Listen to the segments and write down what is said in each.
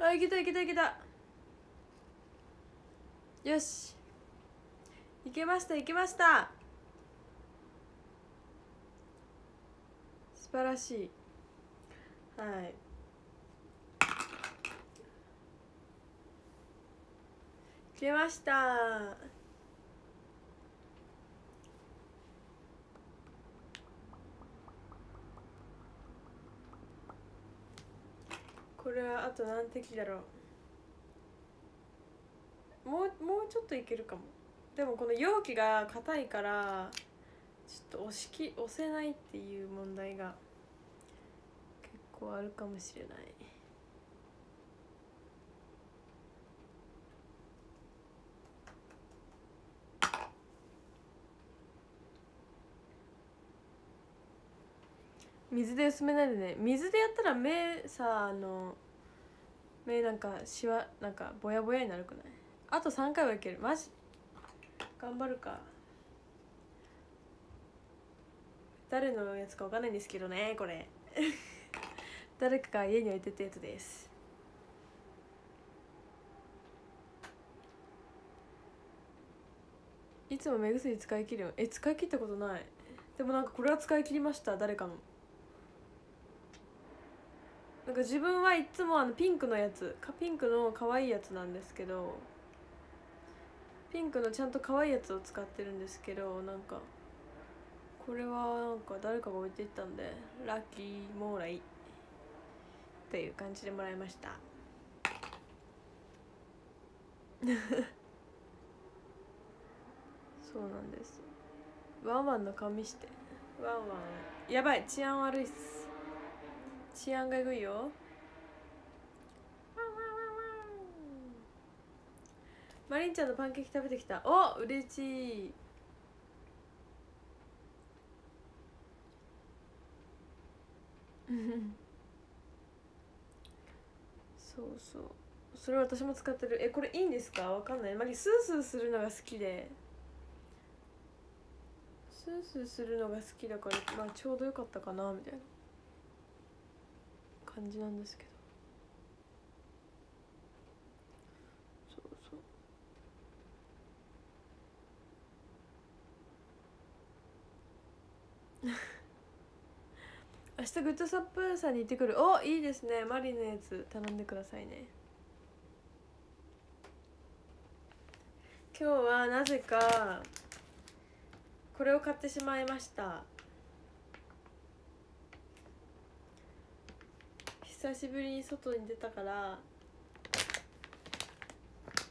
あいけたいけたいけた。よし。いけましたいけました。素晴らしい。はい。いけました。これはあと何滴だろう。もうもうちょっといけるかも。でもこの容器が硬いからちょっと押しき押せないっていう問題が結構あるかもしれない。水で薄めないでね。水でやったら目さあの目なんかしわなんかぼやぼやになるくない？あと3回はいける。マジ？頑張るか。誰のやつかわかんないんですけどねこれ。誰かが家に置いてたやつです。いつも目薬使い切るよ。え使い切ったことない。でもなんかこれは使い切りました。誰かの。なんか自分はいつもあのピンクのやつかピンクの可愛いやつなんですけどピンクのちゃんと可愛いやつを使ってるんですけどなんかこれはなんか誰かが置いていったんでラッキーモーライっていう感じでもらいました。そうなんです。ワンワンの顔見して。ワンワン。やばい治安悪いっす治安がえぐいよ。マリンちゃんのパンケーキ食べてきた。お嬉しい。そうそう。それ私も使ってる。えこれいいんですか？わかんない。マリスースーするのが好きで。スースーするのが好きだからまあちょうどよかったかなみたいな。感じなんですけど。そうそう。明日グッドサップさんに行ってくる。おいいですね。マリのやつ頼んでくださいね。今日はなぜかこれを買ってしまいました久しぶりに外に出たから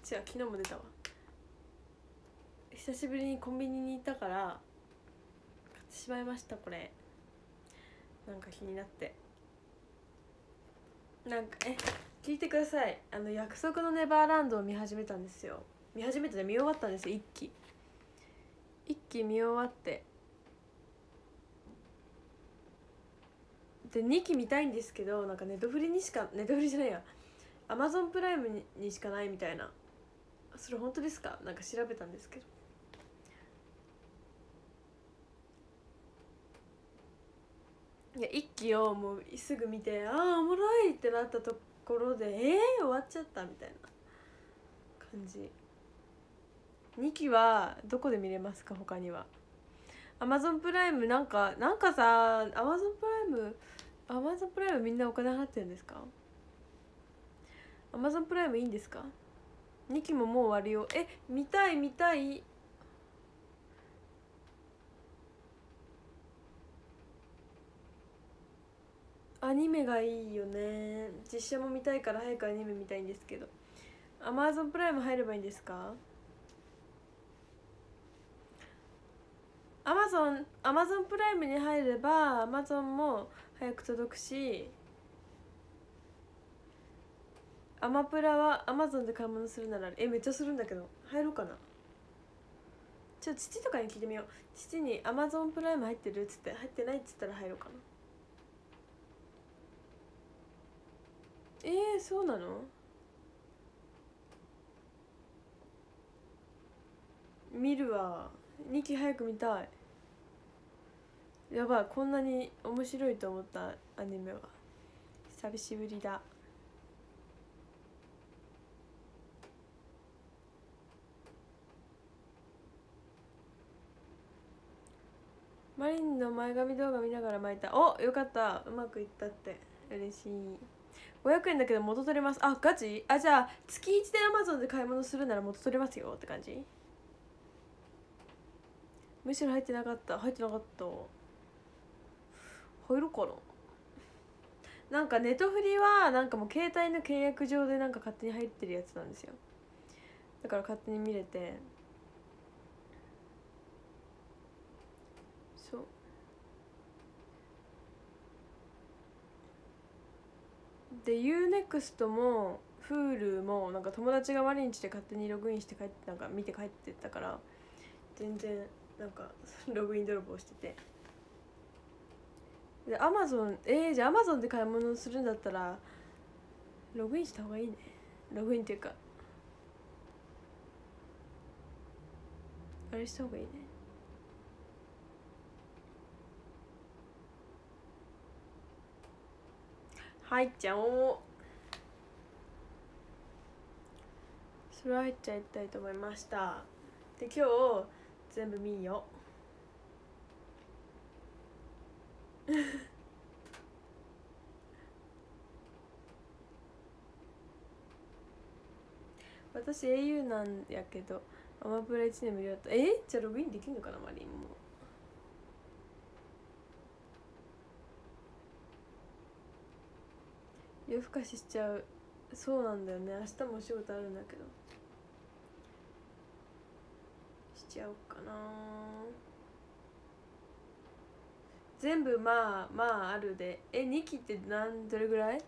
違う昨日も出たわ。久しぶりにコンビニに行ったから買ってしまいましたこれ。なんか気になって。なんかえ聞いてください。あの約束のネバーランドを見始めたんですよ。見始めてね見終わったんですよ一期。一期見終わって。で2期見たいんですけどなんかネットフリにしかネットフリじゃないや。アマゾンプライムにしかないみたいな。それ本当ですか？なんか調べたんですけど。いや一期をもうすぐ見てああおもろいってなったところでえー、終わっちゃったみたいな。感じ。2期はどこで見れますか？他には。アマゾンプライムなんかなんかさアマゾンプライムアマゾンプライムみんなお金払ってるんですか？アマゾンプライムいいんですか？2期ももう終わるよ。え見たい見たい。アニメがいいよね。実写も見たいから早くアニメ見たいんですけど。アマゾンプライム入ればいいんですか？アマゾンアマゾンプライムに入ればアマゾンも早く届くしアマプラはアマゾンで買い物するならえめっちゃするんだけど入ろうかな。ちょっと父とかに聞いてみよう。父にアマゾンプライム入ってるっつって入ってないっつったら入ろうかな。えー、そうなの？見るわ。2期早く見たい。やばいこんなに面白いと思ったアニメは。久しぶりだ。マリンの前髪動画見ながら巻いた。およかった。うまくいったって。嬉しい。500円だけど元取れます。あガチ？あじゃあ月1でアマゾンで買い物するなら元取れますよって感じ？むしろ入ってなかった。入ってなかった。入るかな。なんかネトフリはなんかもう携帯の契約上でなんか勝手に入ってるやつなんですよ。だから勝手に見れて。そう。で UNEXT も Hulu もなんか友達が毎日で勝手にログインして帰ってなんか見て帰ってったから全然なんか ログイン泥棒してて。で Amazon えー、じゃあ Amazon で買い物するんだったらログインした方がいいね。ログインっていうか。あれした方がいいね。入っちゃおう。それ入っちゃいたいと思いました。で今日全部見よ 私 au なんやけどアマプラ1年無料だった。え？じゃあログインできるのかなマリンも。夜更かししちゃう。そうなんだよね。明日も仕事あるんだけど。しちゃおうかな。全部まあまああるで。え2期って何どれぐらい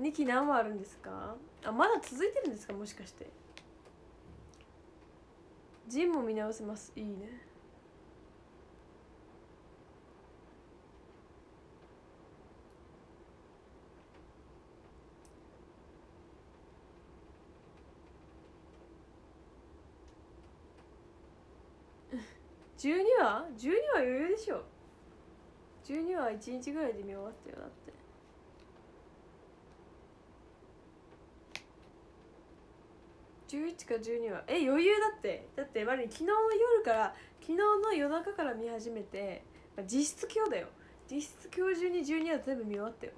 ?2 期何話あるんですか？あまだ続いてるんですか？もしかして。ジンも見直せます。いいね。12話 ?12 話余裕でしょ。12話1日ぐらいで見終わったよだって。11か12話え余裕だって。だってマリ昨日の夜から昨日の夜中から見始めて、まあ、実質今日だよ。実質今日中に12話全部見終わったよ。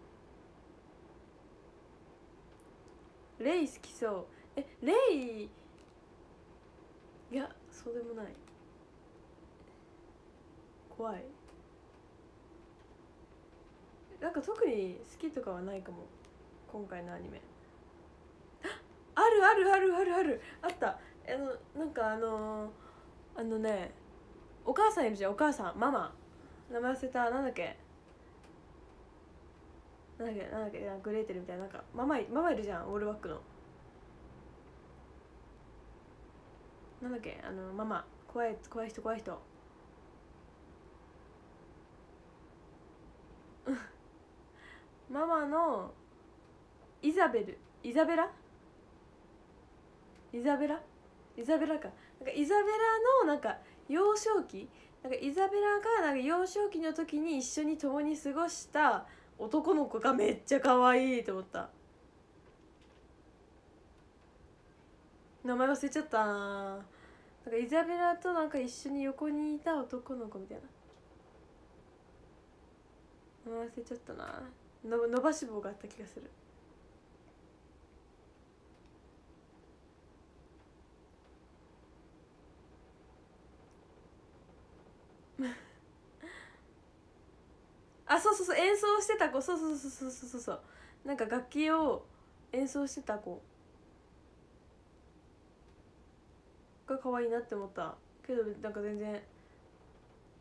レイ好きそう。えレイいやそうでもない。怖い。なんか特に好きとかはないかも。今回のアニメ。あるあるあるあるある。あった。あのなんかあのー、あのねお母さんいるじゃんお母さんママ。名前忘れた。なんだっけ？なんだっけ？なんだっけ？グレーテルみたいな。なんかママママいるじゃんオールバックの。なんだっけ？あのママ。怖い怖い人怖い人。ママのイザベル。イザベラ？イザベラ？イザベラか。なんかイザベラのなんか幼少期？なんかイザベラがなんか幼少期の時に一緒に共に過ごした男の子がめっちゃ可愛いと思った。名前忘れちゃった。なんかイザベラとなんか一緒に横にいた男の子みたいな。名前忘れちゃったな。の伸ばし棒があった気がする。あそうそうそう演奏してた子。そうそうそうそうそうそう。なんか楽器を演奏してた子。が可愛いなって思った。けどなんか全然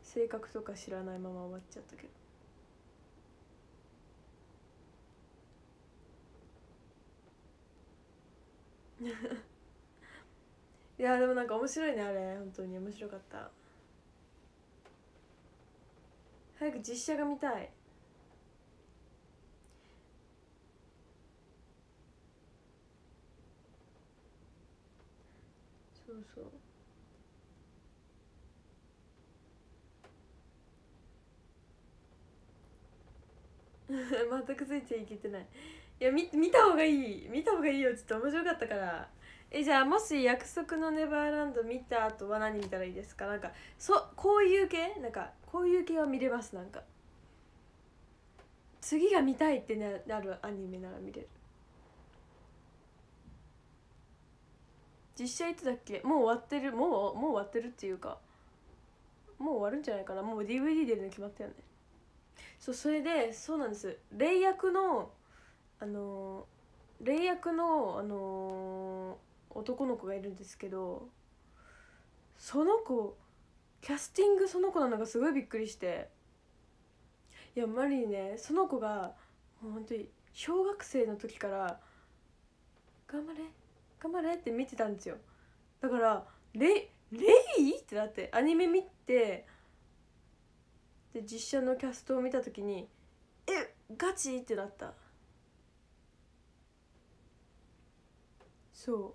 性格とか知らないまま終わっちゃったけど。いやでもなんか面白いねあれ。本当に。面白かった。早く実写が見たい。そうそう。全くついていけてない。いや見見た方がいい。見た方がいいよ。ちょっと面白かったから。えじゃあもし「約束のネバーランド」見た後は何見たらいいですか？なんかそこういう系？なんかこういう系は見れます。なんか。次が見たいってなるアニメなら見れる。実写いつだっけ？もう終わってる。もうもう終わってるっていうか。もう終わるんじゃないかな。もう DVD 出るの決まったよね。そうそれでそうなんです。霊役のあの霊役のあの男の子がいるんですけどその子キャスティングその子なのがすごいびっくりしていやマリーねその子がもう本当に小学生の時から「頑張れ頑張れ」って見てたんですよだから「レレイ?」ってなってアニメ見てで実写のキャストを見た時に「えガチ?」ってなったそ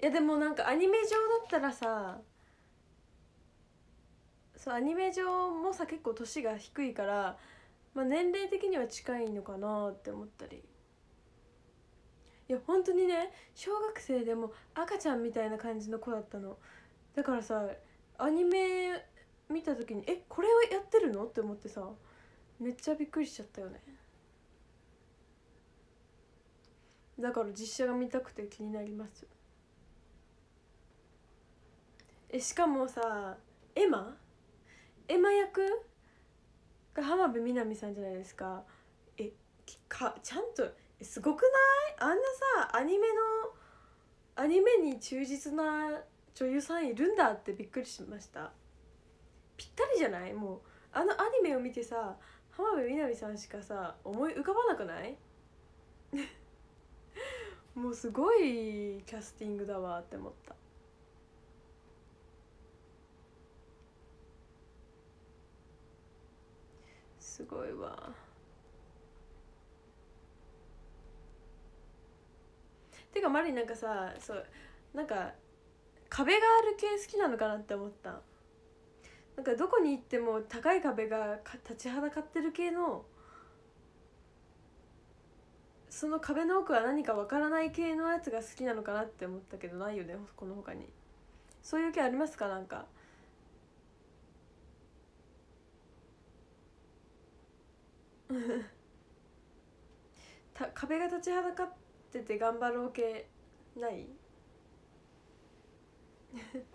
う。いやでもなんかアニメ上だったらさそうアニメ上もさ結構年が低いから、まあ、年齢的には近いのかなって思ったり。いや本当にね小学生でも赤ちゃんみたいな感じの子だったの。だからさアニメ見た時にえこれをやってるの？って思ってさめっちゃびっくりしちゃったよね。だから実写が見たくて気になります。えしかもさエマ？エマ役が浜辺美波さんじゃないですか。えかちゃんとすごくない？あんなさアニメのアニメに忠実な女優さんいるんだってびっくりしました。ぴったりじゃない？もうあのアニメを見てさ浜辺美波さんしかさ思い浮かばなくない？もうすごいキャスティングだわって思った。すごいわ。てかマリなんかさそうなんか壁がある系好きなのかなって思った。なんかどこに行っても高い壁がか立ちはだかってる系のその壁の奥は何かわからない系のやつが好きなのかなって思ったけどないよねこの他に。そういう系ありますか？なんか。た壁が立ちはだかってて頑張ろう系ない？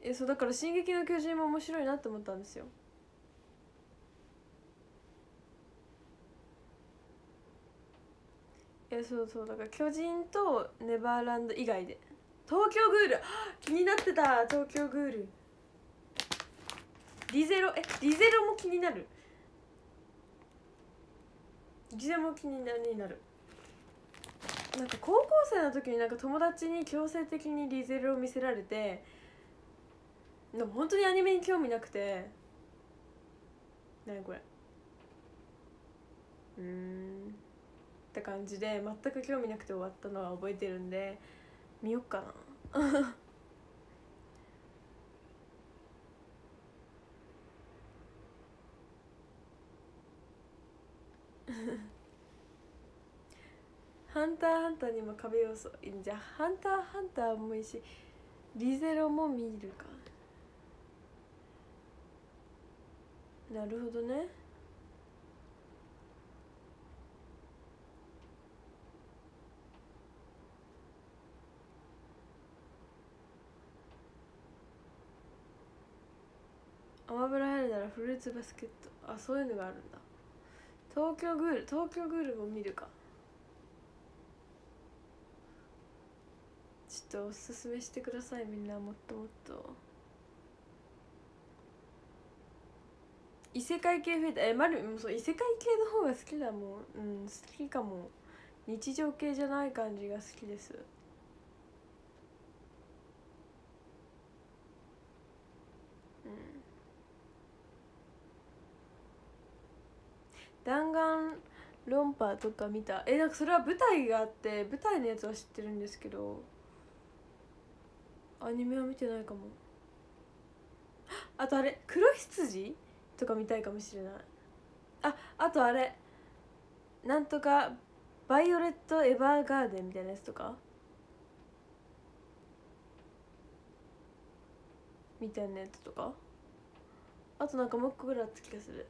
えそうだから「進撃の巨人」も面白いなって思ったんですよ。いやそうそうだから巨人とネバーランド以外で。東京グール。気になってた東京グール。リゼロえリゼロも気になる？リゼロも気になになる。なんか高校生の時になんか友達に強制的にリゼロを見せられてでも本当にアニメに興味なくて。何これ？うん。って感じで全く興味なくて終わったのは覚えてるんで見よっかな。ハンターハンターにも壁要素じゃハンターハンターもいいしリゼロも見るか。なるほどね。アマブラ入るならフルーツバスケット。あそういうのがあるんだ。東京グール東京グールも見るか。ちょっとおすすめしてくださいみんなもっともっと。異世界系増えた。えマルもそう異世界系の方が好きだもん。うん好きかも。日常系じゃない感じが好きです。弾丸論破とか見た。えなんかそれは舞台があって舞台のやつは知ってるんですけどアニメは見てないかも。あとあれ黒羊とか見たいかもしれない。ああとあれなんとかバイオレット・エヴァーガーデンみたいなやつとか。みたいなやつとか。あとなんかもう一個ぐらいあった気がする。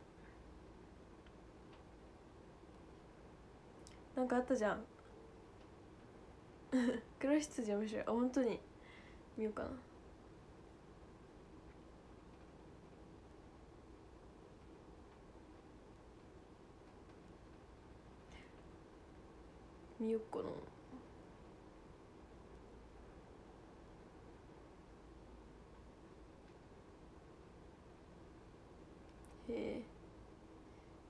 なんかあったじゃん。黒羊面白い。あ本当に。見ようかな。見よっかな。へえ。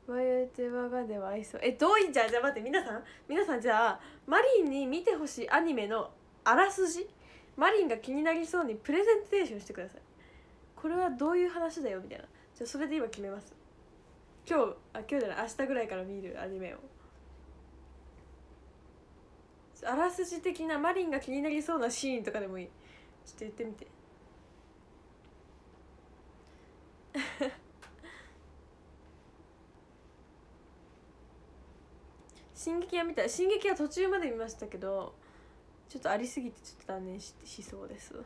ワイオレット・エヴァーガーデンは合いそう。えどういじゃあじゃあ待って皆さん。皆さんじゃあマリンに見てほしいアニメのあらすじ。マリンが気になりそうにプレゼンテーションしてください。これはどういう話だよみたいな。じゃあそれで今決めます。今日あ今日じゃない明日ぐらいから見るアニメを。あらすじ的なマリンが気になりそうなシーンとかでもいい。ちょっと言ってみて。進撃は見た進撃は途中まで見ましたけどちょっとありすぎてちょっと断念ししそうです。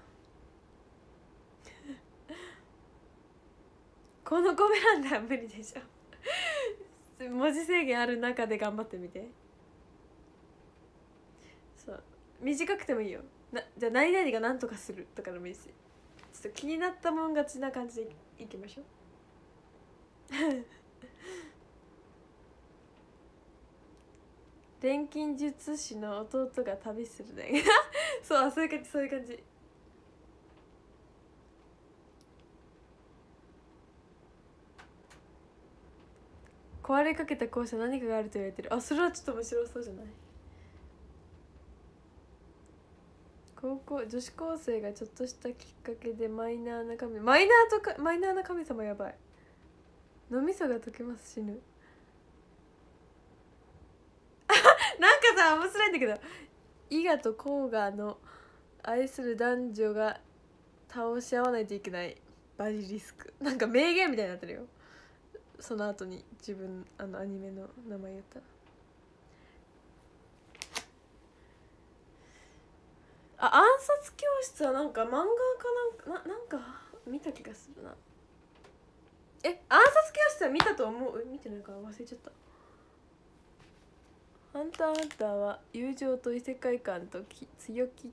このコメ欄では無理でしょ。文字制限ある中で頑張ってみて。そう。短くてもいいよ。なじゃあ何々が何とかするとかでもいいし。ちょっと気になったもん勝ちな感じでいきましょう。錬金術師の弟が旅するね。そうそういう感じそういう感じ。壊れかけた校舎何かがあると言われてる。あそれはちょっと面白そうじゃない。高校女子高生がちょっとしたきっかけでマイナーな神マイナーとかマイナーな神様やばい。脳みそが溶けます死ぬなんかさ面白いんだけど。伊賀と甲賀の愛する男女が倒し合わないといけない。バジリスク。なんか名言みたいになってるよ。その後に自分あのアニメの名前言った。らあ暗殺教室はなんか漫画かなんかななんか見た気がするな。え暗殺教室は見たと思う？見てないかな忘れちゃった。ハンターハンターは友情と異世界観とき強気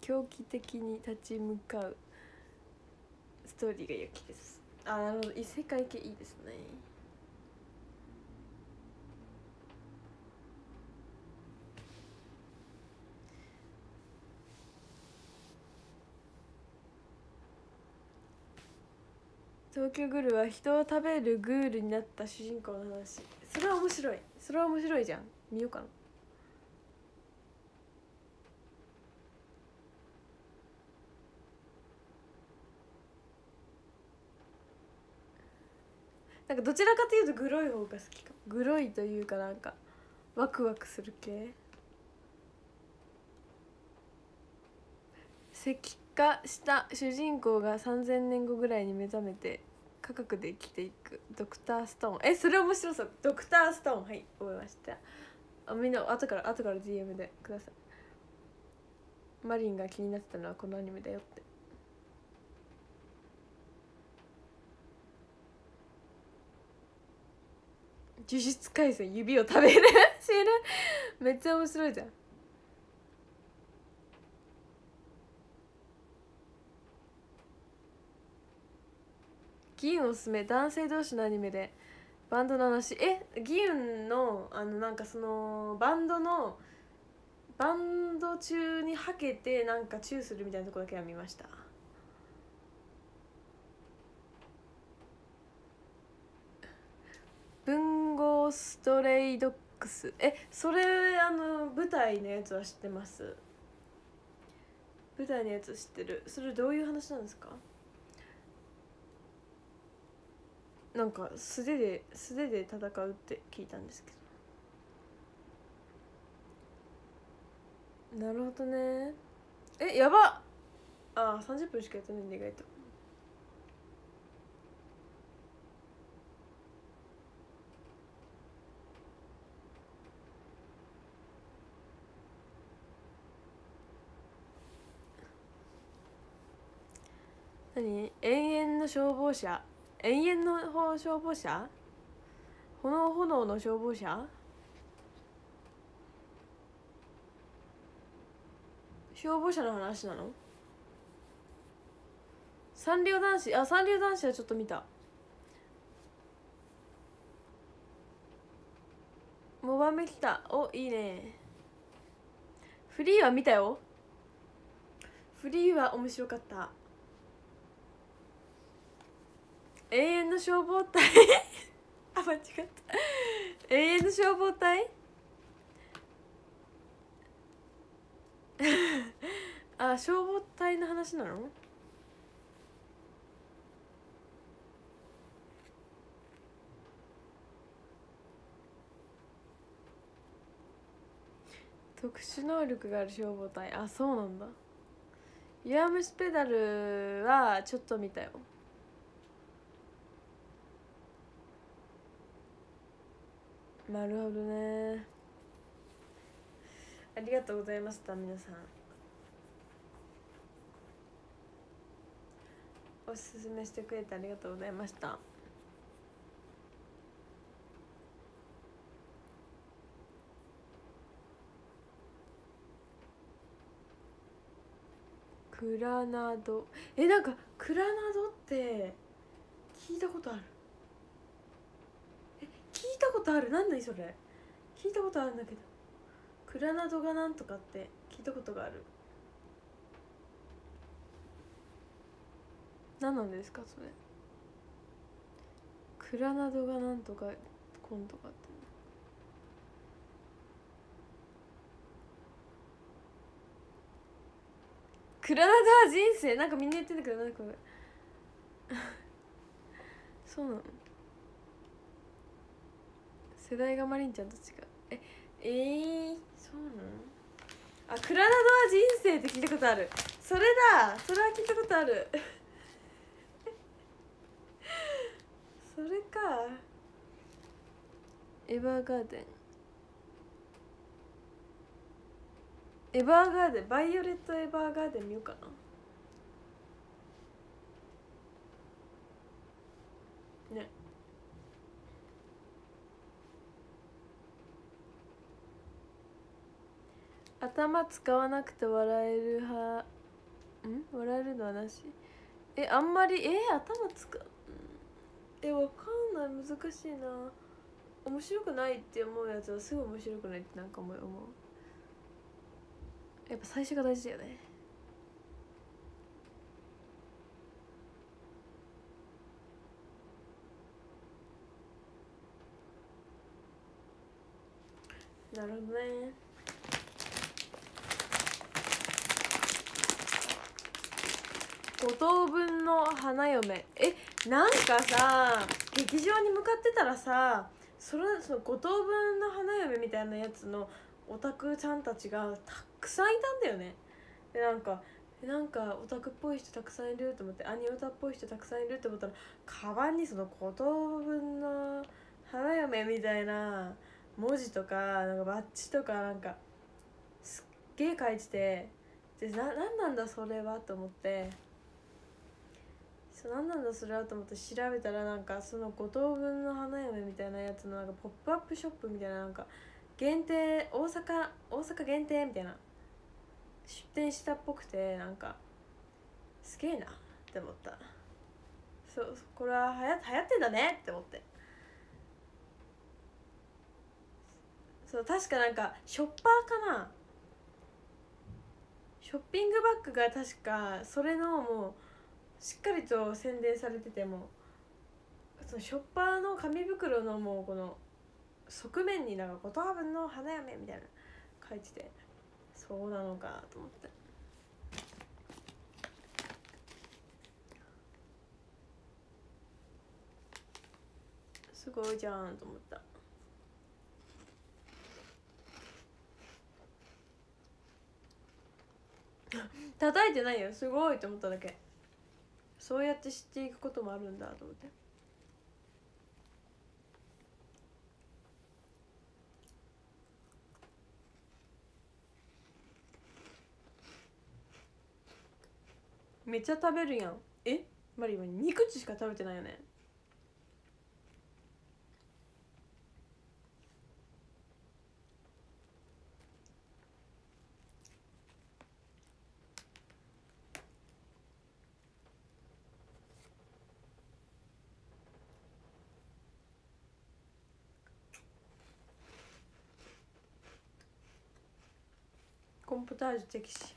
狂気的に立ち向かうストーリーが良きです。あなるほど。異世界系いいですね。東京グルは人を食べるグールになった主人公の話。それは面白い。それは面白いじゃん。見ようかな。なんかどちらかというとグロい方が好きか。グロいというかなんかワクワクする系。石化した主人公が3000年後ぐらいに目覚めて科学で生きていく。ドクターストーン。えそれ面白そう。ドクターストーン。はい。覚えました。あみんな後から後から DM でください。マリンが気になってたのはこのアニメだよって。呪術廻戦。指を食べる。知るめっちゃ面白いじゃん。ギウンおすすめ男性同士のアニメで。バンドの話。えギウンのあのなんかそのバンドのバンド中にはけてなんかチューするみたいなとこだけは見ました。文豪ストレイドックス。えそれあの舞台のやつは知ってます。舞台のやつ知ってる。それどういう話なんですか？なんか素手で素手で戦うって聞いたんですけど。なるほどね。えやば。っあ30分しかやってないんで意外と。何？永遠の消防車。永遠の消防車？炎炎の消防車？消防車の話なの？サンリオ男子？あサンリオ男子はちょっと見た。モバメ来た。おいいね。フリーは見たよ。フリーは面白かった。永遠の消防隊？あ間違った。永遠の消防隊？あ消防隊の話なの？特殊能力がある消防隊。あそうなんだ。弱虫ペダルはちょっと見たよ。なるほどね。ありがとうございました皆さん。おすすめしてくれてありがとうございました。クラナド。えなんかクラナドって聞いたことある。ことある。なんだいそれ。聞いたことあるんだけど。クラナドがなんとかって聞いたことがある。何なんですかそれ。クラナドがなんとかコンとかって。クラナドは人生。なんかみんな言ってんだけど何これそうなの。世代がマリンちゃんと違う。ええー、そうなの？あクラナドは人生って聞いたことある。それだ。それは聞いたことある。それか。エヴァーガーデン。エヴァーガーデンバイオレットエヴァーガーデン見ようかなね頭使わなくて笑える派。ん？笑えるのはなし？えあんまり？え頭使う？えわかんない。難しいな。面白くないって思うやつはすぐ面白くないってなんか思う。やっぱ最初が大事だよね。なるほどね。五等分の花嫁。えなんかさ劇場に向かってたらさそれその五等分の花嫁みたいなやつのオタクちゃんたちがたくさんいたんだよね。でなんかなんかオタクっぽい人たくさんいると思ってアニオタっぽい人たくさんいると思ったらカバンにその五等分の花嫁みたいな文字とかなんかバッジとかなんかすっげえ書いててでな何なんだそれはと思って。そう何なんだそれはと思って調べたらなんかその五等分の花嫁みたいなやつのなんかポップアップショップみたいななんか限定大阪大阪限定みたいな出店したっぽくてなんかすげえなって思った。そうこれははや流行ってんだねって思って。そう確かなんかショッパーかな。ショッピングバッグが確かそれのもうしっかりと宣伝されててもそのショッパーの紙袋のもうこの側面になんか「言葉分の花嫁」みたいな書いててそうなのかと思って。すごいじゃんと思った。叩いてないよ。すごいと思っただけ。そうやって知っていくこともあるんだと思って。めっちゃ食べるやん。え？マリ今2口しか食べてないよね。タージュ敵視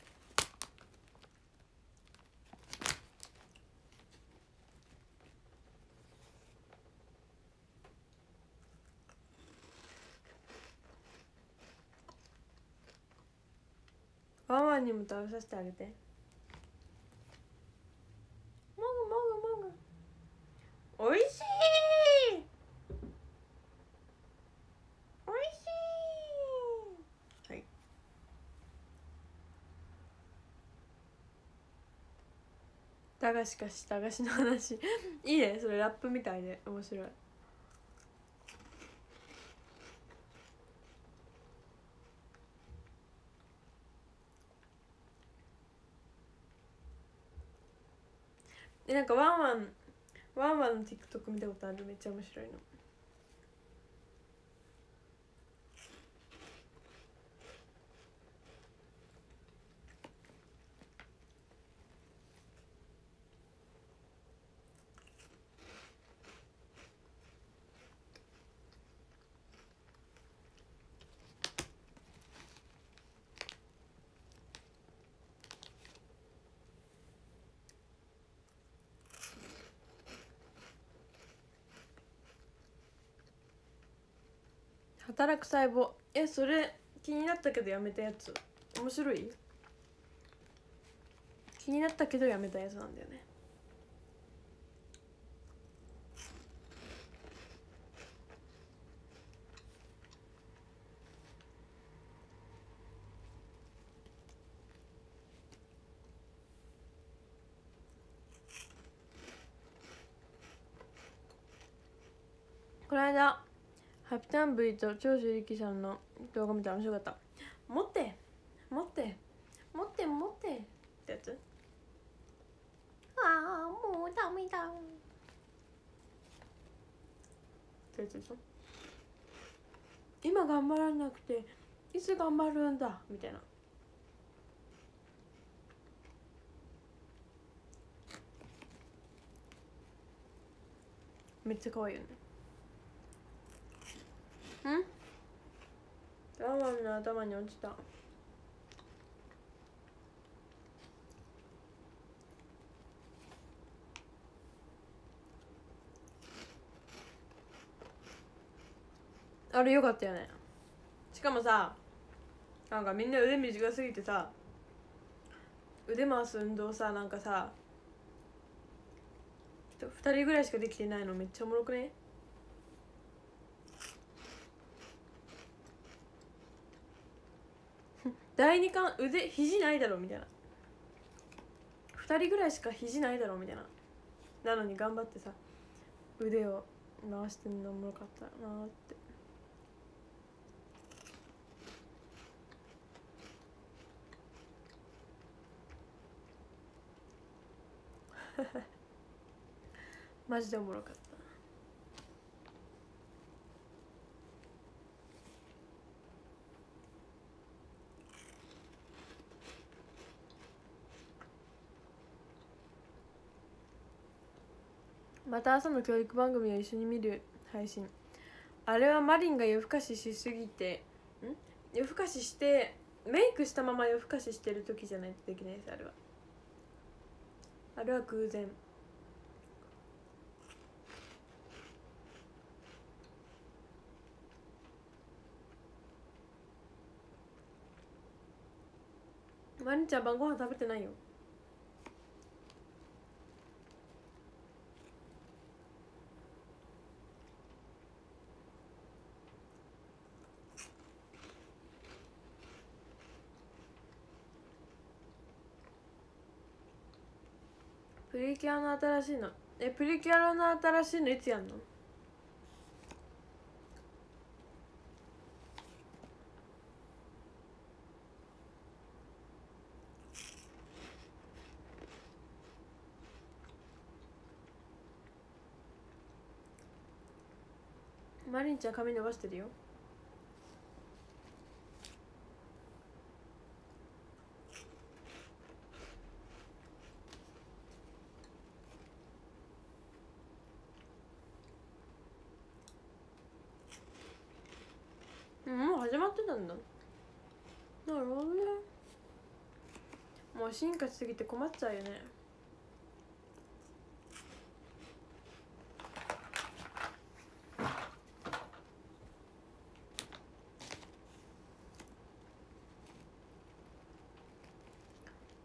ワンワンにも食べさせてあげて。もぐもぐもぐ。おいしいおいしいはいたがしかしたがしの話。いいねそれラップみたいで面白い。えなんかワンワンワンワンの TikTok 見たことある？めっちゃ面白いの。働く細胞。えそれ気になったけどやめたやつ。面白い？気になったけどやめたやつなんだよねこの間ハピタン V と長州力さんの動画見たら面白かった。持って持って持って持ってってやつ？ああもうダメだ。ってやつでしょ？今頑張らなくていつ頑張るんだ？みたいな。めっちゃ可愛いよねん？ワンワンの頭に落ちた。あれよかったよね。しかもさなんかみんな腕短すぎてさ腕回す運動さなんかさ2人ぐらいしかできてないのめっちゃおもろくね？第二巻腕肘ないだろみたいな。2人ぐらいしか肘ないだろみたいな。なのに頑張ってさ腕を回してんのもろかったなって。マジでおもろかった。また朝の教育番組を一緒に見る配信。あれはマリンが夜更かししすぎてん？夜更かししてメイクしたまま夜更かししてる時じゃないとできないですあれは。あれは偶然。マリンちゃん晩ご飯食べてないよ。プリキュアの新しいの。えプリキュアの新しいのいつやんの？マリンちゃん髪伸ばしてるよ。進化しすぎて困っちゃうよね。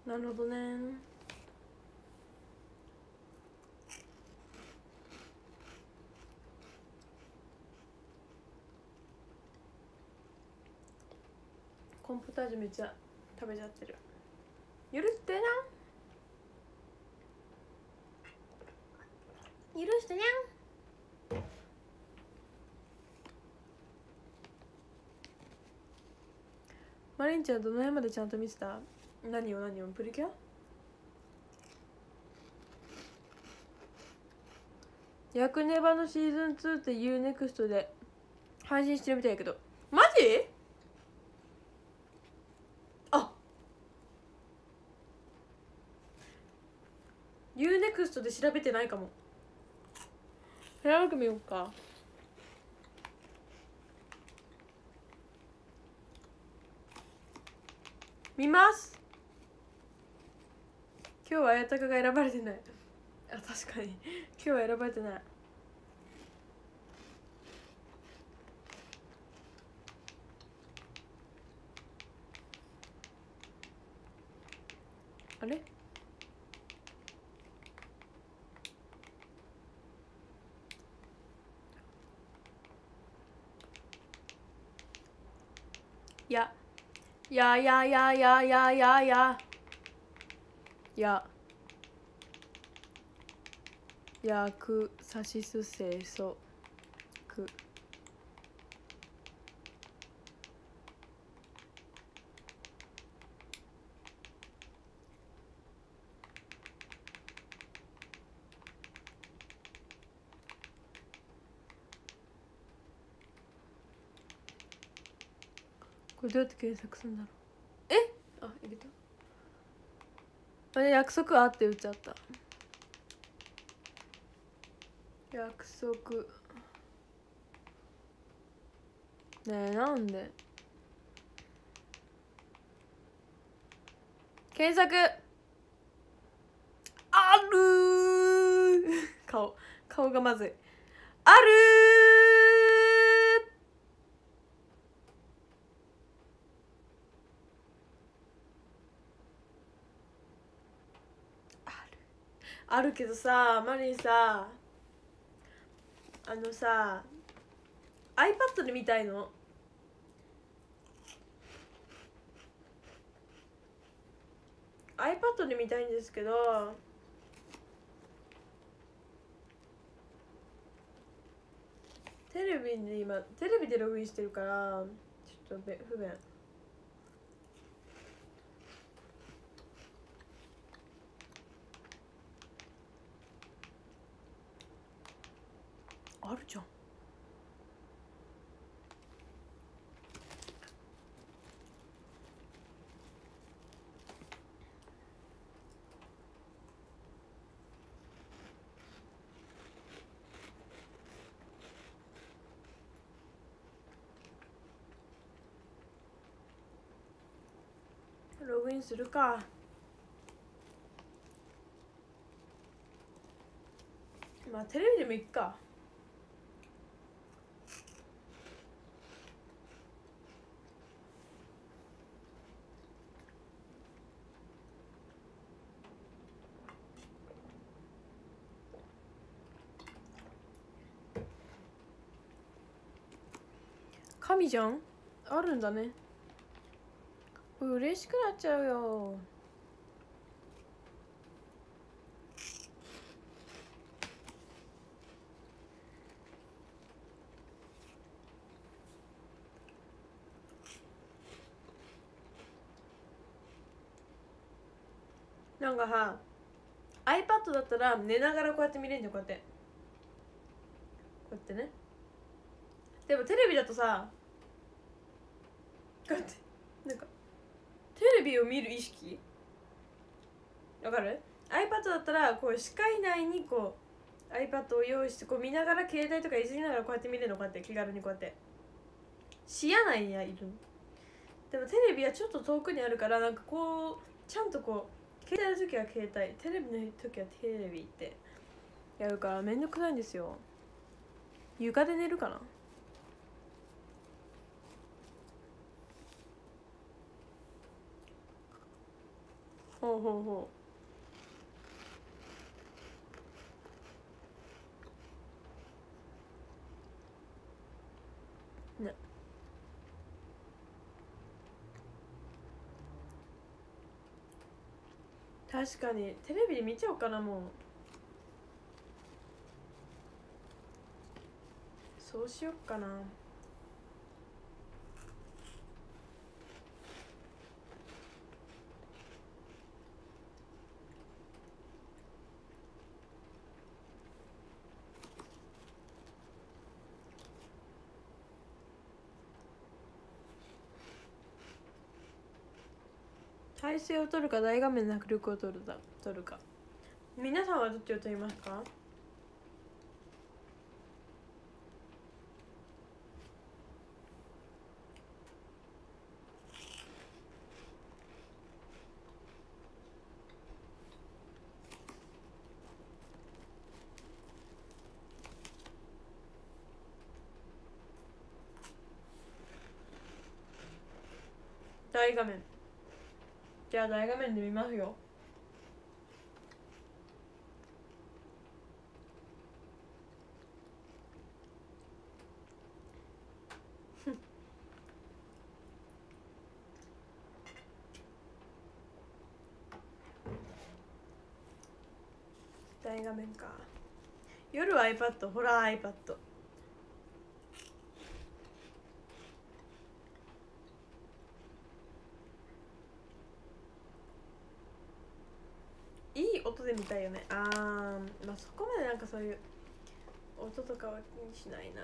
なるほどね。コーンポタージュめっちゃ食べちゃってる。許してな。許してにゃんマリンちゃんどの辺までちゃんと見てた？何を何を？プリキュア？ヤクネバのシーズン2って UNEXT で配信してるみたいやけど。マジあ UNEXT で調べてないかも。調べてみようか。見ます。今日は綾鷹が選ばれてない。あ確かに。今日は選ばれてない。あれ？ややややややややや。やくさしすせそく。これどうやって検索するんだろう。え？あいけた。あれ約束あって打っちゃった。約束。ねえなんで？検索。あるー。顔顔がまずい。あるあるけどさマリンさあのさ iPad で見たいの？iPad で見たいんですけどテレビで今テレビでログインしてるからちょっと不便。するか。まあテレビでもいっか。神じゃん？あるんだね。嬉しくなっちゃうよ。なんかさ iPad だったら寝ながらこうやって見れるんだよこうやって。こうやってね。でもテレビだとさこうやってなんかテレビを見る意識？わかる ?iPad だったらこう視界内にこう iPad を用意してこう見ながら携帯とかいじりながらこうやって見れるのこうやって気軽にこうやって。視野内にはいるの。でもテレビはちょっと遠くにあるからなんかこうちゃんとこう携帯の時は携帯テレビの時はテレビってやるからめんどくさいんですよ。床で寝るかな？ほうほうほう。ね確かにテレビで見ちゃおうかなもう。そうしよっかな。体勢を取るか大画面の迫力を取るだ取るか。皆さんはどっちを取りますか？大画面。じゃあ大画面で見ますよ。大画面か。夜は iPad ホラー iPad いい音で見たいよね。あーまあそこまでなんかそういう音とかは気にしないな。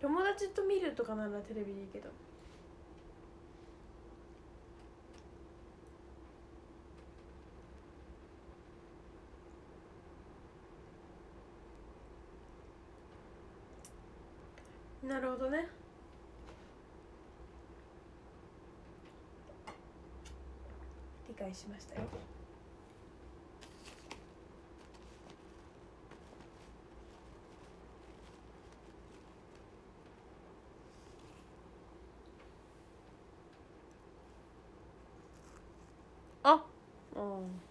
友達と見るとかならテレビでいいけどなほどね。理解しましたよあうん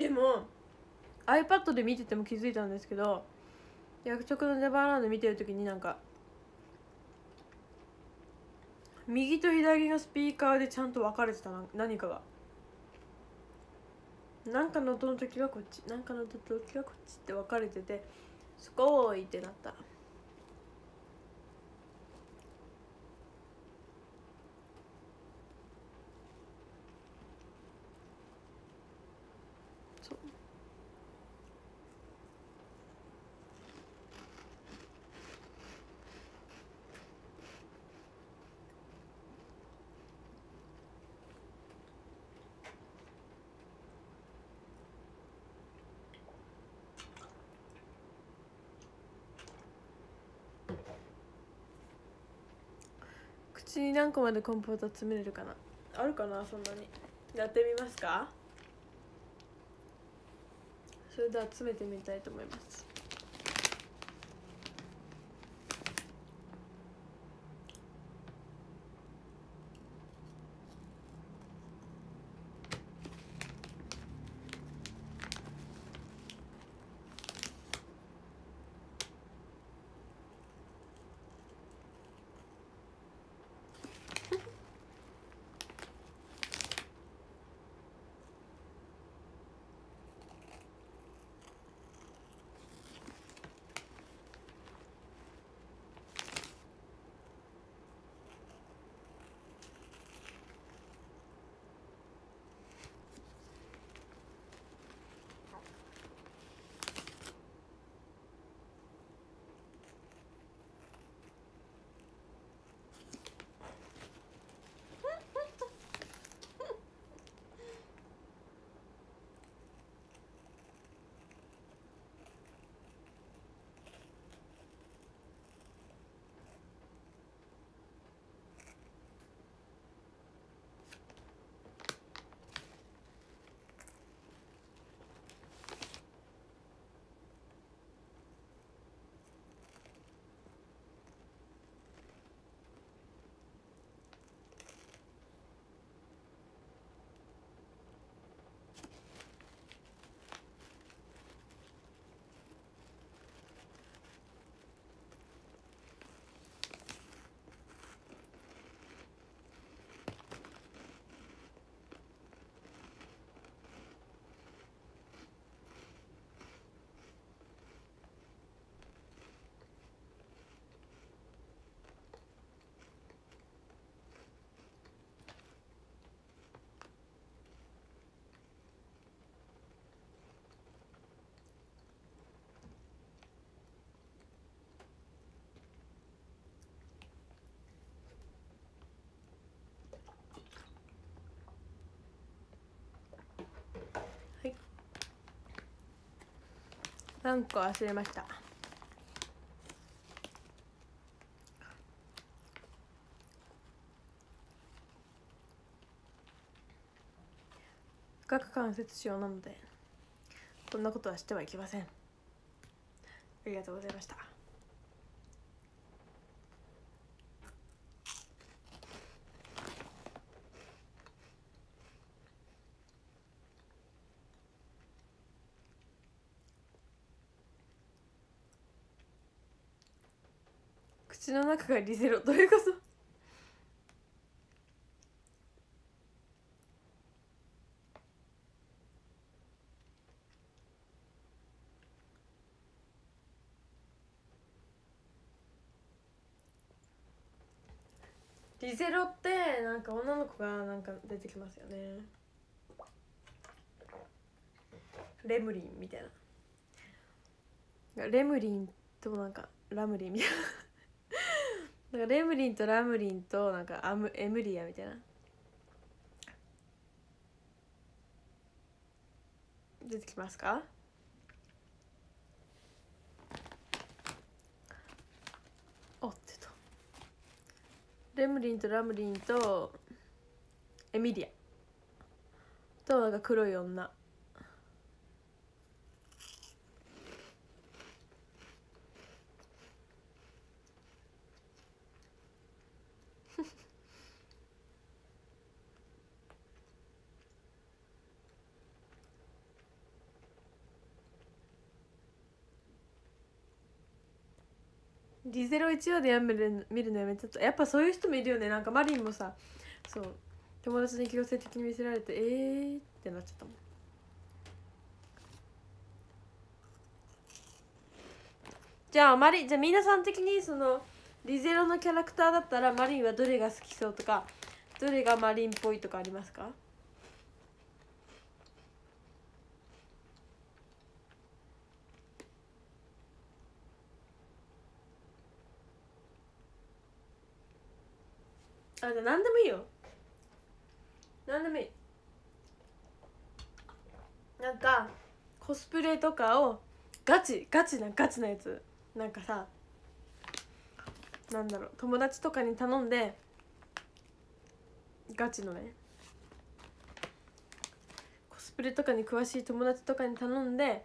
でも iPad で見てても気づいたんですけど役職のネバーランド見てる時になんか右と左のスピーカーでちゃんと分かれてたな何かが。何かの音の時はこっち何かの音の時はこっちって分かれててすごいってなったそうに何個までコンポート詰めれるかな。あるかなそんなに。やってみますか？それでは詰めてみたいと思います。なんか忘れました。深く関節症なのでこんなことはしてはいけません。ありがとうございました。口の中がリゼロ。どういうこと？リゼロってなんか女の子がなんか出てきますよね。レムリンみたいな。レムリンとなんかラムリンみたいな。なんかレムリンとラムリンとなんかアムエムリアみたいな。出てきますか？おってとレムリンとラムリンとエミリア。となんか黒い女。リゼロ1話でやめる見るのやめちゃった。やっぱそういう人もいるよね。なんかマリンもさそう友達に強制的に見せられてえーってなっちゃったもん。じゃあマリンじゃあ皆さん的にそのリゼロのキャラクターだったらマリンはどれが好きそうとかどれがマリンっぽいとかありますか？あじゃあ何でもいいよ。何でもいい。なんかコスプレとかをガチガチなガチなやつ。なんかさなんだろう。友達とかに頼んでガチのね。コスプレとかに詳しい友達とかに頼んで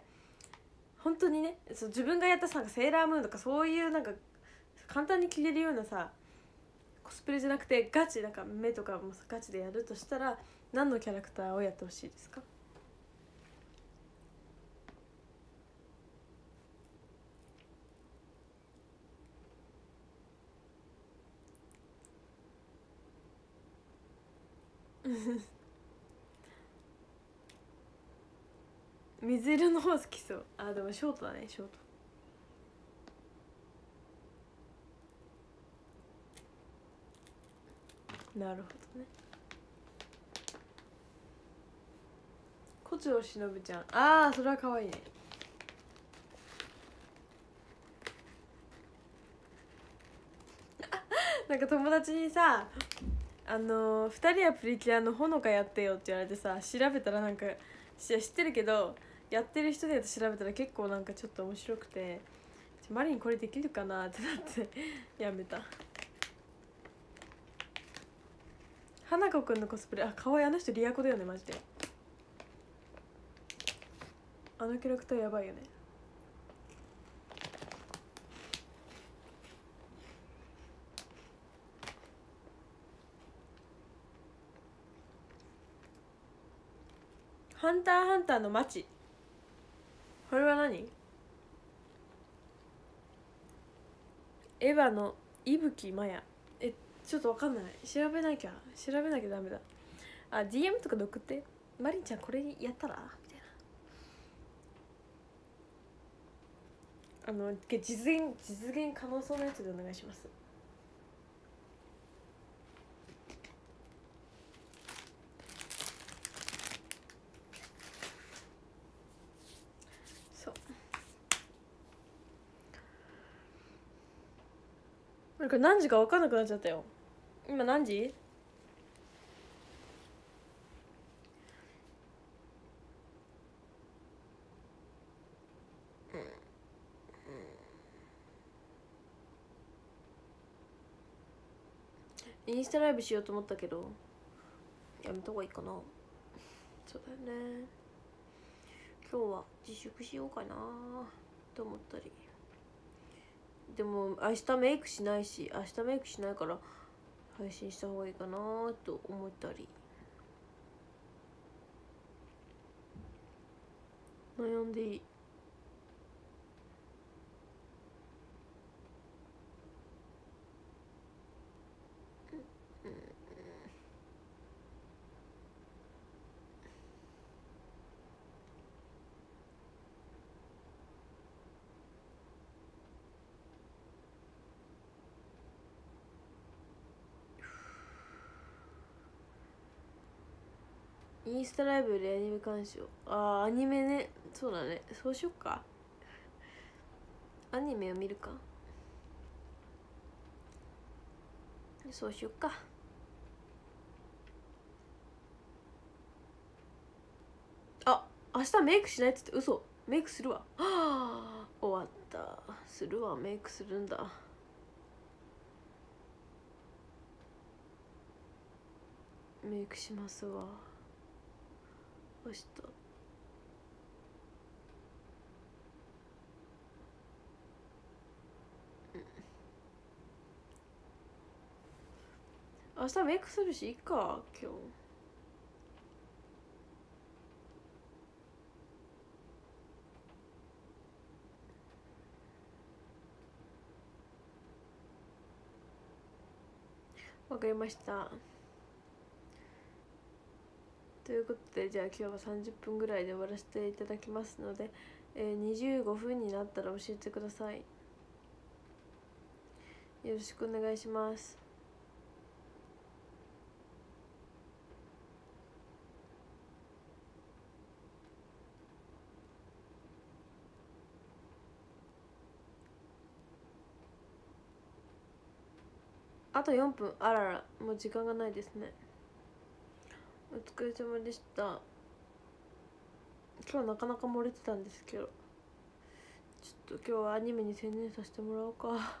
本当にねそう自分がやったさセーラームーンとかそういうなんか簡単に着れるようなさコスプレじゃなくてガチなんか目とかもガチでやるとしたら何のキャラクターをやってほしいですか？水色の方好きそう。あでもショートだねショートなるほどね。古城しのぶちゃん。ああそれは可愛いね。なんか友達にさあのー、2人はプリキュアのほのかやってよって言われてさ調べたらなんか知ってるけどやってる人で調べたら結構なんかちょっと面白くてマリンこれできるかなってなってやめた。花子くんのコスプレあ可愛いあの人リアコだよねマジで。あのキャラクターやばいよね。ハンターハンターの街。これは何？エヴァの伊吹マヤちょっとわかんない。調べなきゃ調べなきゃダメだ。あ DM とかで送って。マリンちゃんこれやったら？みたいな。あの実現実現可能そうなやつでお願いします。そう。なんか何時か分かんなくなっちゃったよ。今何時？インスタライブしようと思ったけどやめた方がいいかな。そうだよね。今日は自粛しようかな。と思ったり。でも明日メイクしないし明日メイクしないから配信した方がいいかなと思ったり。悩んでいいインスタライブでアニメ鑑賞。ああアニメね。そうだね。そうしよっか。アニメを見るか。そうしよっか。あ明日メイクしないっつって嘘。メイクするわ。は あ終わった。するわ。メイクするんだ。メイクしますわ。明日明日メイクするしいっか今日。わかりました。ということでじゃあ今日は30分ぐらいで終わらせていただきますので、えー、25分になったら教えてください。よろしくお願いします。あと4分。あららもう時間がないですね。お疲れ様でした。今日なかなか漏れてたんですけどちょっと今日はアニメに専念させてもらおうか。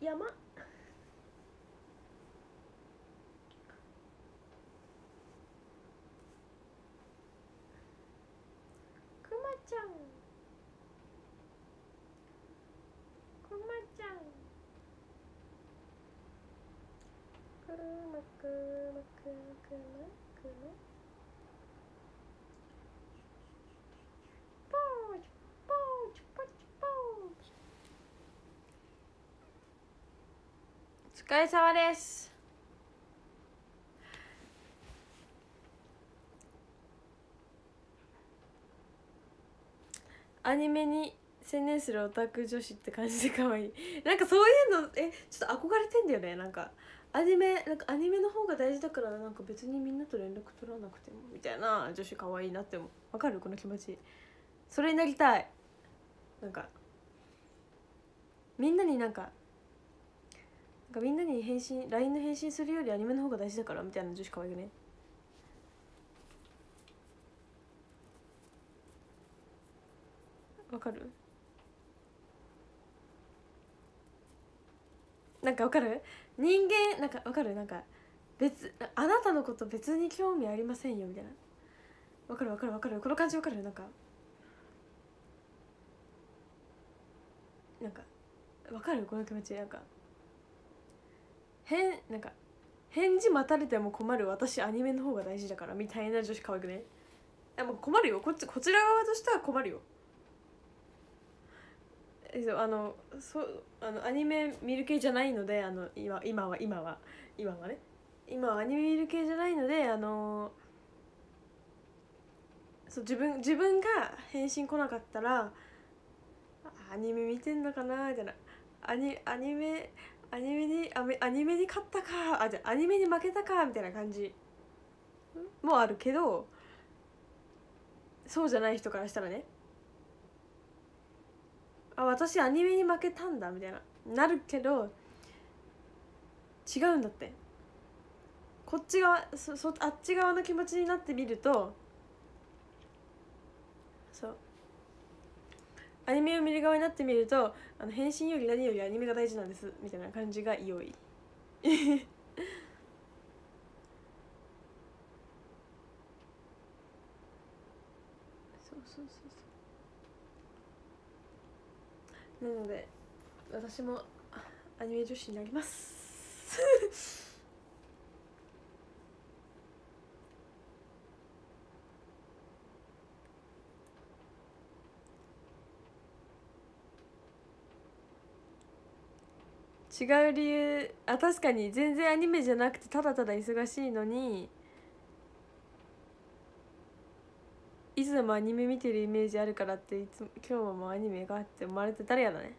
山くまちゃんくまちゃんくまくまくまくまくまポーチポーチポチポーチお疲れ様です。アニメに専念するオタク女子って感じで可愛い。なんかそういうのえちょっと憧れてんだよねなんか。アニメなんかアニメの方が大事だからなんか別にみんなと連絡取らなくてもみたいな女子可愛いなって思う。わかる？この気持ち。それになりたい。なんかみんなになんかなんかみんなに返信 LINE の返信するよりアニメの方が大事だからみたいな女子可愛くね。わかる？なんかわかる？人間なんかわかる？なんか別あなたのこと別に興味ありませんよみたいな。わかるわかるわかる。この感じわかる？なんか。なんかわかる？この気持ち。なんか。変なんか返事待たれても困る私アニメの方が大事だからみたいな女子可愛くね？でも困るよ。こっちこちら側としては困るよ。あのそうあのアニメ見る系じゃないのであの今今は今は今はね。今はアニメ見る系じゃないのであのそう自分自分が返信来なかったらアニメ見てんのかなみたいな。アニアニメアニメにアメアニメに勝ったかあじゃアニメに負けたかみたいな感じ。もあるけどそうじゃない人からしたらね。あ私アニメに負けたんだみたいな。なるけど違うんだって。こっち側そそあっち側の気持ちになってみるとそう。アニメを見る側になってみるとあの返信より何よりアニメが大事なんですみたいな感じが良いそうそうそうそうなので私もあアニメ女子になります。違う理由あ確かに全然アニメじゃなくてただただ忙しいのにいつでもアニメ見てるイメージあるからっていつも今日はもうアニメがあって思われて誰やだね。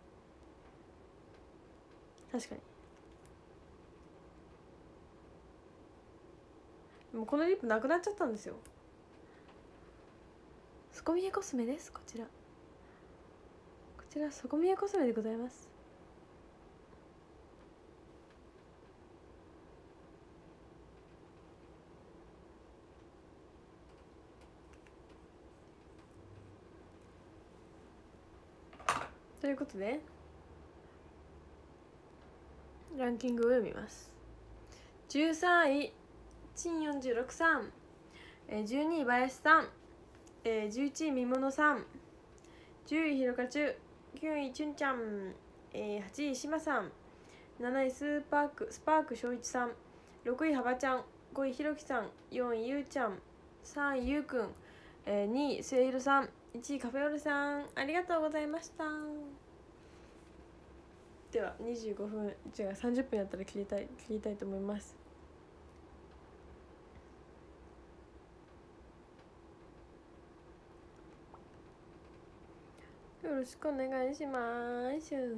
確かに。でもこのリップなくなっちゃったんですよ。スコミエコスメですこちら。こちらソコミエコスメでございます。いうことでランキングを読みます。13位陳46さん、えー、12位林さん、えー、11位みものさん。10位ひろかちゅ9位ちゅんちゃん、えー、8位しまさん。7位スーパークスパーク翔一さん。6位はばちゃん。5位ひろきさん。4位ゆうちゃん。3位ゆうくん、えー、2位せいろさん。1位カフェオレさん。ありがとうございました。では25分違う30分やったら切りたい切りたいと思います。よろしくお願いします。よろしくお願い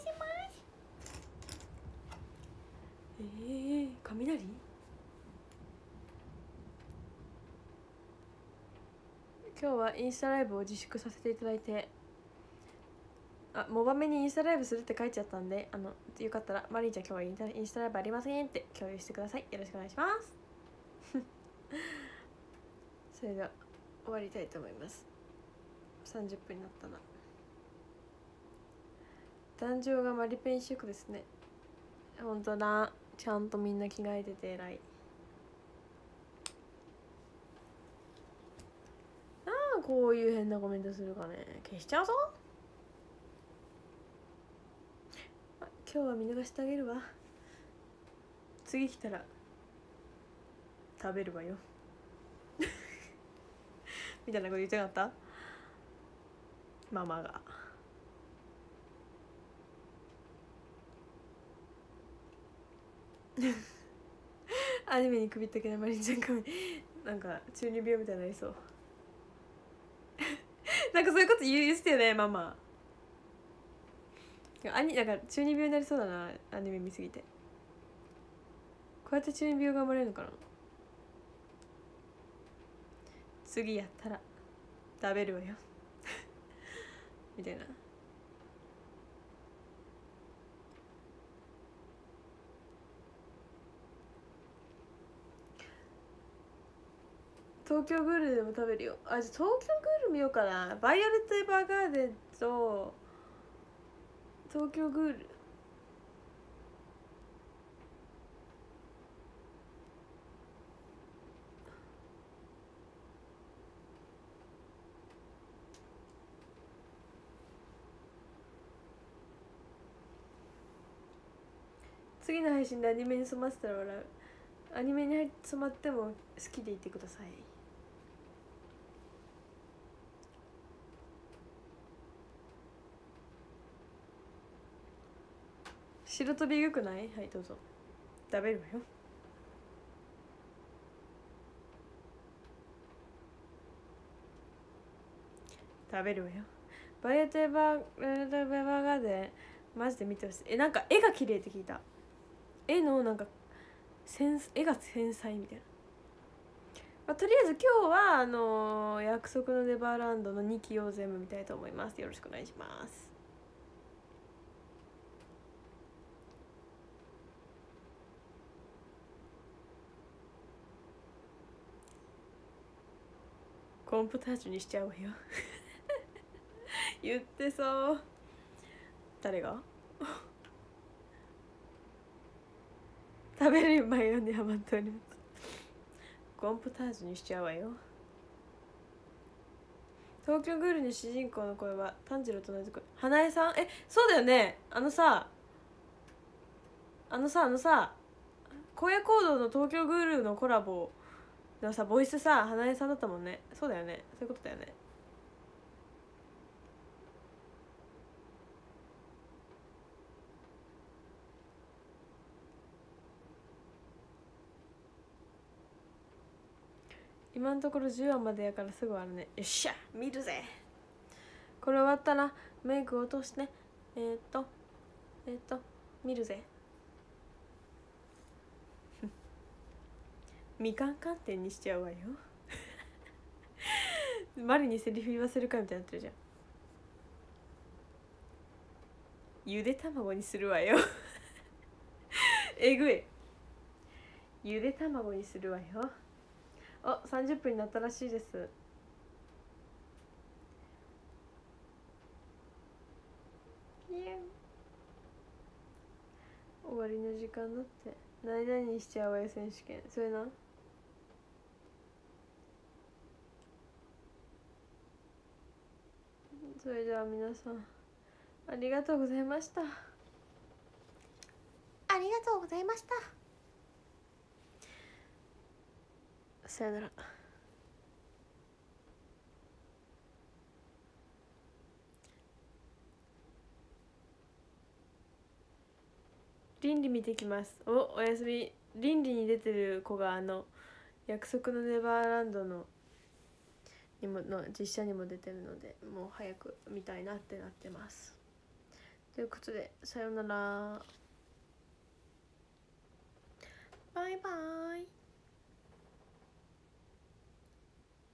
します。えー、雷？今日はインスタライブを自粛させていただいてあモバメにインスタライブするって書いちゃったんであのよかったらマリーちゃん今日はインスタライブありませんって共有してください。よろしくお願いします。それでは終わりたいと思います。30分になったな。壇上がマリペン一色ですね。本当だ。ちゃんとみんな着替えてて偉いああこういう変なコメントするかね。消しちゃうぞ。今日は見逃してあげるわ。次来たら食べるわよ。みたいなこと言ってなかった？ママが。アニメに首ったけなマリンちゃん髪なんか中二病みたいになりそう。なんかそういうこと言ってよねママ。アニなんか中二病になりそうだなアニメ見すぎて。こうやって中二病が生まれるのかな。次やったら食べるわよ。みたいな。東京グールでも食べるよ。あじゃあ東京グール見ようかな。バイオレット・エヴァーガーデンと東京グール。次の配信でアニメに染まってたら笑う。アニメに染まっても好きでいてください。白飛びよくない？はいどうぞ。食べるわよ。食べるわよ。バイオテバーバーガーデン。マジで見てほしい。えなんか絵が綺麗って聞いた。絵のなんかセン絵が繊細みたいな、まあ、とりあえず今日はあのー、約束のネバーランドの2期を全部見たいと思います。よろしくお願いします。ンポタージュにしちゃうわよ。言ってそう。誰が？食べる前よにハマっておりますコンポタージュにしちゃうわよ。東京グールの主人公の声は炭治郎と同じ声。花江さん？えそうだよね。あのさあのさあのさ荒野行動の東京グールのコラボのさボイスさ花江さんだったもんね。そうだよね。そういうことだよね。今のところ10話までやからすぐ終わるね。よっしゃ見るぜ。これ終わったらメイク落として。えー、っとえー、っと見るぜ。みかん寒天にしちゃうわよ。マリにセリフ言わせるかみたいになってるじゃん。ゆで卵にするわよ。えぐい。ゆで卵にするわよ。あ30分になったらしいです。終わりの時間だって。何々にしちゃうわよ選手権。それなそれでは皆さんありがとうございました。ありがとうございました。さよなら。倫理見てきます。おおやすみ。倫理に出てる子があの約束のネバーランドのにもの実写にも出てるのでもう早く見たいなってなってます。ということでさようならバイバイ